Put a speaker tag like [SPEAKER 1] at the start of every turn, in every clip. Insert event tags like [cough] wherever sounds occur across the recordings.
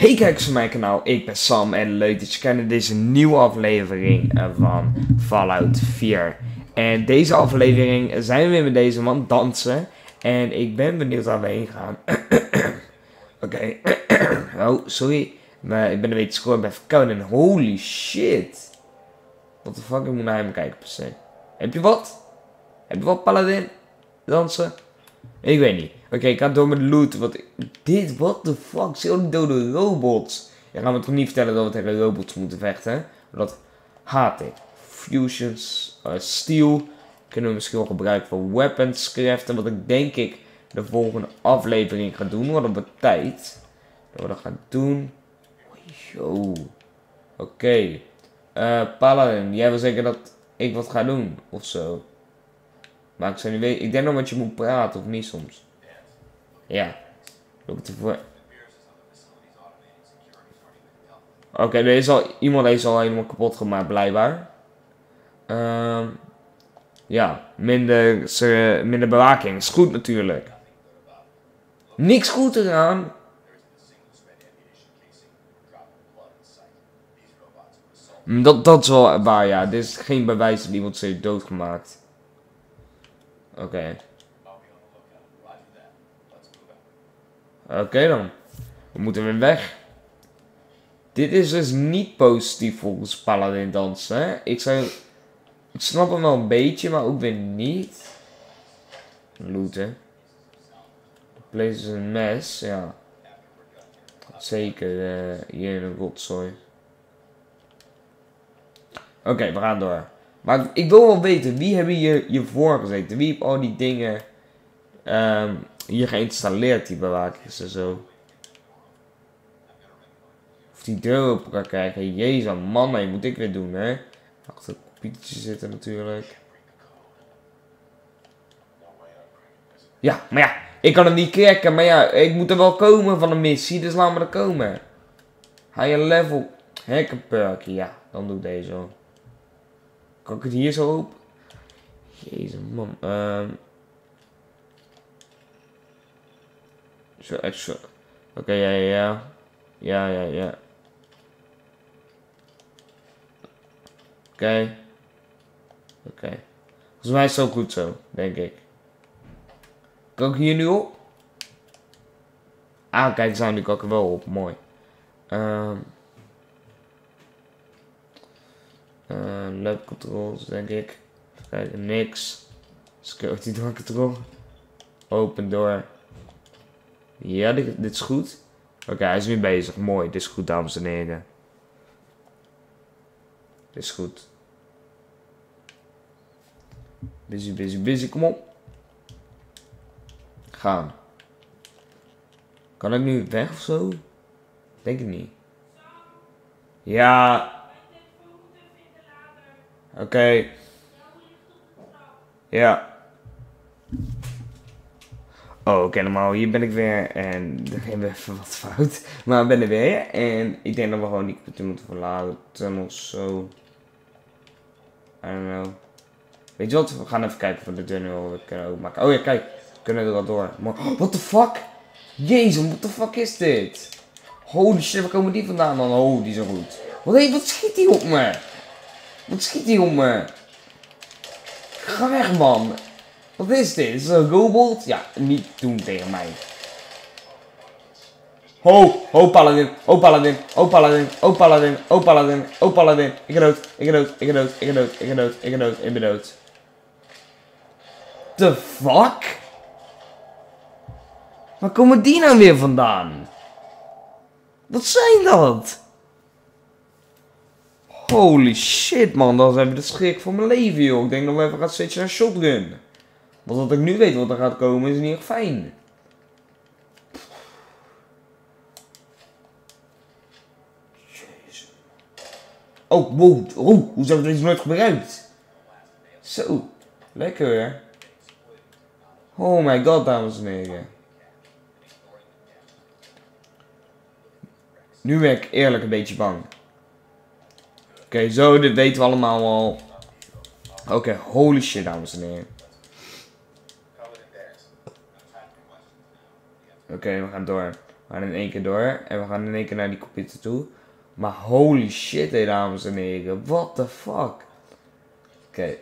[SPEAKER 1] Hey kijkers van mijn kanaal, ik ben Sam en leuk dat je kijkt naar deze nieuwe aflevering eh, van Fallout 4. En deze aflevering zijn we weer met deze man dansen en ik ben benieuwd waar we heen gaan. [clears throat] Oké, [clears throat] oh sorry, maar ik ben een beetje schoon, ik ben verkouden en holy shit. Wat de fuck, ik moet naar hem kijken per se. Heb je wat? Heb je wat paladin? Dansen? Ik weet niet. Oké, ik ga door met loot. Wat dit, what the fuck? Zo'n dode robots. Je gaat me toch niet vertellen dat we tegen robots moeten vechten? Dat haat ik. Fusions, uh, steel. Kunnen we misschien wel gebruiken voor weapons craften. Wat ik denk ik de volgende aflevering ga doen. Wat op de tijd. Dat we dat gaan doen. Yo. Oké. Eh, Paladin, jij wil zeggen dat ik wat ga doen? Of zo? Maar ik zou niet weten. Ik denk nog dat je moet praten of niet soms. Ja. Ervoor. Oké, er is al, iemand heeft al helemaal kapot gemaakt, blijkbaar. Ehm ja, minder, minder bewaking. Is goed natuurlijk. Niks goed eraan. Mm, Dat, dat is wel waar, ja. Dit is geen bewijs dat iemand ze heeft doodgemaakt. Oké. Oké dan. We moeten weer weg. Dit is dus niet positief volgens Paladin dansen. Ik zou... Ik snap hem wel een beetje, maar ook weer niet. Looten. De place is een mes, ja. Zeker eh, hier in een rotzooi. Oké, we gaan door. Maar ik wil wel weten, wie hebben hier hiervoor gezeten? Wie heeft al die dingen ehm, hier geïnstalleerd, die bewakers en zo? Of die deur open kan krijgen. Jezus, man, nee, moet ik weer doen, hè? Achter het computertje zitten natuurlijk. Ja, maar ja, ik kan hem niet cracken, maar ja, ik moet er wel komen van de missie, dus laat me er komen. Higher level hackerperk, ja, dan doe ik deze wel. Kan ik het hier zo op? Jezus man. ehm Zo, extra. Oké, ja, ja, ja. Ja, ja, ja. Oké. Oké. Volgens mij is het zo goed zo, denk ik. Kan ik hier nu op? Ah, kijk, zijn nu kan wel op. Mooi. Ehm Uh, lab controls, denk ik. Kijken, niks. Security door control. Open door. Ja, dit, dit is goed. Oké, hij is nu bezig. Mooi, dit is goed, dames en heren. Dit is goed. Busy, busy, busy, kom op. Gaan. Kan ik nu weg of zo? Denk ik niet. Ja, Oké. Ja. Oh, oké, normaal. Hier ben ik weer. En er ging even wat fout. Maar ik ben er weer. En ik denk dat we gewoon die computer moeten verlaten of zo. I don't know. Weet je wat? We gaan even kijken we de nu wel kunnen openmaken. Oh ja, kijk. We kunnen er al door. Maar, oh, what the fuck? Jezus, what the fuck is dit? Holy shit, waar komen die vandaan dan? Oh, die zijn goed. Wat, hey, wat schiet die op me? Wat schiet die om me? Ga weg, man. Wat is dit? Is het een? Ja, niet doen tegen mij. Ho, ho paladin, ho paladin, ho paladin, ho paladin, ho paladin, ho paladin. Ik ga dood, ik ga dood, ik ga dood, ik ga dood, ik ga dood, ik ga ik ben. The fuck? Waar komen die nou weer vandaan? Wat zijn dat? Holy shit man, dat is even de schrik voor mijn leven joh. Ik denk dat we even gaan switchen naar shotgun. Want wat ik nu weet wat er gaat komen is niet echt fijn. Jezus. Oh, wow. Oh, hoe hebben we deze nooit gebruikt? Zo. Lekker hè. Oh my god, dames en heren. Nu ben ik eerlijk een beetje bang. Oké, zo, dit weten we allemaal al. Oké, holy shit, dames en heren. Oké, we gaan door. We gaan in één keer door. En we gaan in één keer naar die computer toe. Maar holy shit, hé dames en heren. What the fuck? Oké.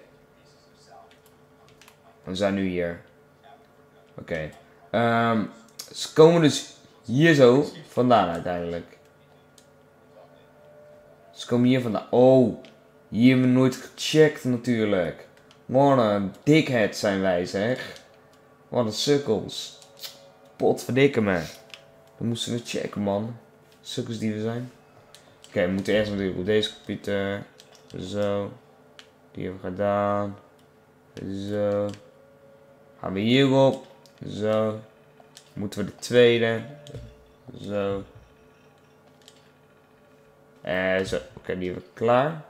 [SPEAKER 1] We zijn nu hier. Oké. Ehm, ze komen dus hier zo vandaan uiteindelijk. Ze komen hier vandaan. Oh, hier hebben we nooit gecheckt natuurlijk. Wat een dikhead zijn wij zeg. Wat een sukkels. Potverdikke me. Dan moesten we checken man. Sukkels die we zijn. Oké, we moeten eerst natuurlijk op deze computer. Zo. Die hebben we gedaan. Zo. Gaan we hierop. Zo. Moeten we de tweede. Zo. En zo. Oké, die hebben we klaar.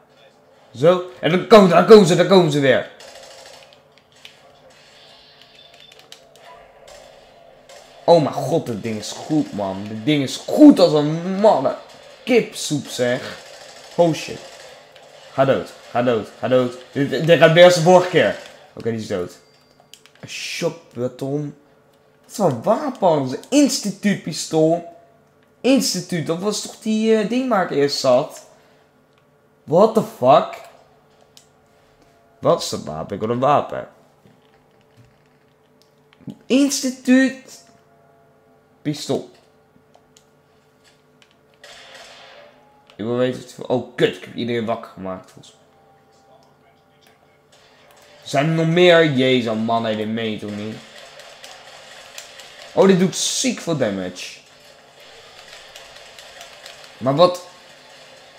[SPEAKER 1] Zo. En dan komen, daar komen ze, daar komen ze weer. Oh mijn god, dit ding is goed, man. Dit ding is goed als een mannen. Kipsoep, zeg. Oh shit. Ga dood, ga dood, ga dood. Dit, gaat weer als de vorige keer. Oké, die is dood. Een. Wat is een wapen? Een instituutpistool. Instituut, dat was toch die uh, ding waar ik eerst zat? What the fuck? Wat is dat wapen? Ik wil een wapen. Instituut. Pistool. Ik wil weten of. Oh, kut. Ik heb iedereen wakker gemaakt, volgens mij. Zijn er nog meer? Jezus, man, nee, dit meent toch niet? Oh, dit doet ziek veel damage. Maar wat...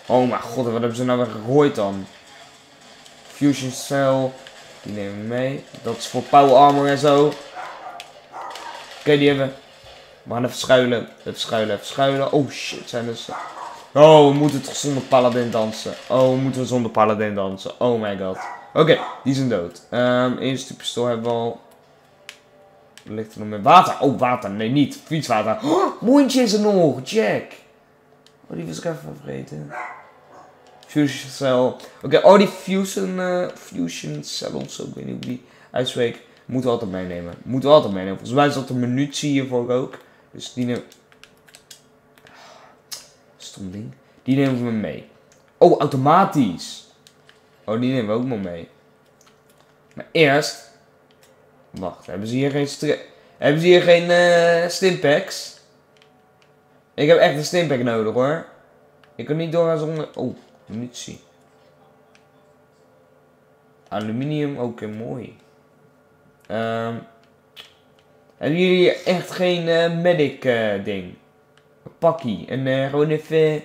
[SPEAKER 1] Oh mijn god, wat hebben ze nou weer gegooid dan? Fusion Cell. Die nemen we mee. Dat is voor power armor en zo. Oké, die hebben we. We gaan even schuilen. Even schuilen, even schuilen. Oh shit, zijn dus... Oh, we moeten toch zonder paladin dansen. Oh, we moeten zonder paladin dansen. Oh my god. Oké, die zijn dood. Um, eerste pistool hebben we al. Ligt er nog meer water? Oh, water. Nee, niet. Fietswater. Oh, mondje is er nog. Jack. Oh, die was ik even vergeten. Fusion Cell. Oké, oh die Fusion, uh, Fusion Cell of zo. Ik weet niet hoe die uitspreekt. Moeten we altijd meenemen. Moeten we altijd meenemen. Volgens mij dat een munitie hiervoor ook. Dus die nemen... Stom ding. Die nemen we mee. Oh, automatisch. Oh, die nemen we ook nog mee. Maar eerst... Wacht, hebben ze hier geen... Hebben ze hier geen uh, stimpacks? Ik heb echt een stimpack nodig hoor. Ik kan niet doorgaan zonder... Oh, munitie. Aluminium, oké, mooi. Um, hebben jullie echt geen uh, medic uh, ding? Een pakkie. En uh, gewoon even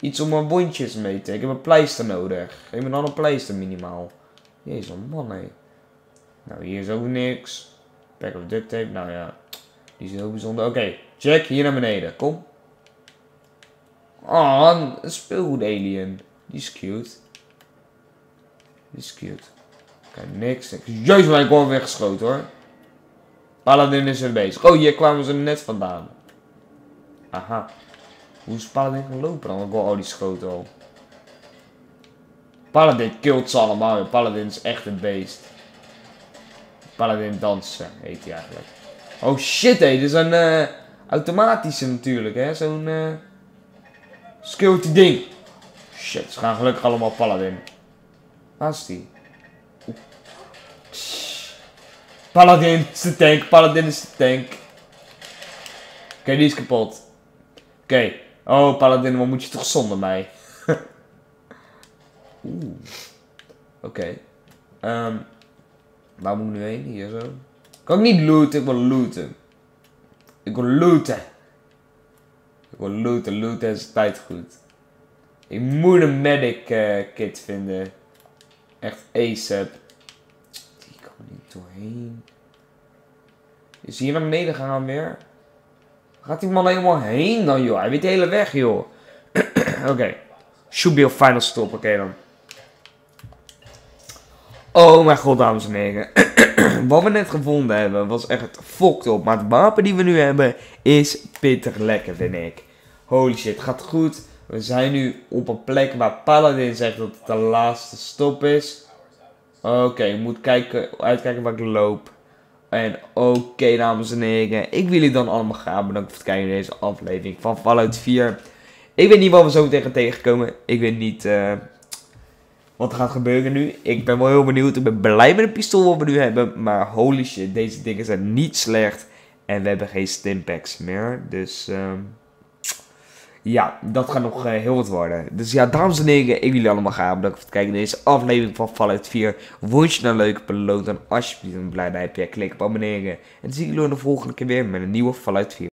[SPEAKER 1] iets om mijn wondjes mee te... Ik heb een pleister nodig. Geef me dan een pleister minimaal. Jezus, man hé. Nou, hier is ook niks. Pack of duct tape. Nou ja, die is heel bijzonder. Oké, okay, check hier naar beneden. Kom. Oh, een speelgoed alien. Die is cute. Die is cute. Kijk, niks. Juist mijn gewoon weggeschoten hoor. Paladin is er bezig. Oh, hier kwamen ze net vandaan. Aha. Hoe is Paladin gaan lopen dan? Ik al die schoten al. Paladin killt ze allemaal. Paladin is echt een beest. Paladin dansen heet hij eigenlijk. Oh shit hé, dit is een uh, automatische natuurlijk hè. Zo'n... Uh... Security ding. Shit, ze gaan gelukkig allemaal paladin. Waar is die? Paladin is de tank, paladin is de tank. Oké, die is kapot. Oké. Oh, paladin, wat moet je toch zonder mij? [laughs] Oeh. Oké. Um, waar moet ik nu heen? Hier zo. Kan ik niet looten? Ik wil looten. Ik wil looten. Wil looten, looten is tijd goed. Ik moet een medic uh, kit vinden. Echt ASAP. Die kan niet doorheen. Is hier naar beneden gaan weer? Gaat die man helemaal heen dan joh? Hij weet de hele weg joh. [clears throat] Oké. Okay. Should be final stop. Oké dan. Oh mijn god dames en heren. [clears throat] Wat we net gevonden hebben was echt fucked op. Maar het wapen die we nu hebben is pittig lekker vind ik. Holy shit, gaat goed. We zijn nu op een plek waar Paladin zegt dat het de laatste stop is. Oké, okay, moet kijken, uitkijken waar ik loop. En oké, dames en heren. Ik wil jullie dan allemaal gaan bedanken voor het kijken naar deze aflevering van Fallout 4. Ik weet niet wat we zo tegen tegenkomen. Ik weet niet uh, wat er gaat gebeuren nu. Ik ben wel heel benieuwd. Ik ben blij met de pistool wat we nu hebben. Maar holy shit, deze dingen zijn niet slecht. En we hebben geen stimpaks meer. Dus... Uh, ja, dat gaat nog uh, heel wat worden. Dus ja, dames en heren, ik wil jullie allemaal gaan bedanken voor het kijken naar deze aflevering van Fallout 4. Wens je nou een leuke beloon, dan alsjeblieft een blij duimpje. Klik op abonneren. En zie ik jullie de volgende keer weer met een nieuwe Fallout 4.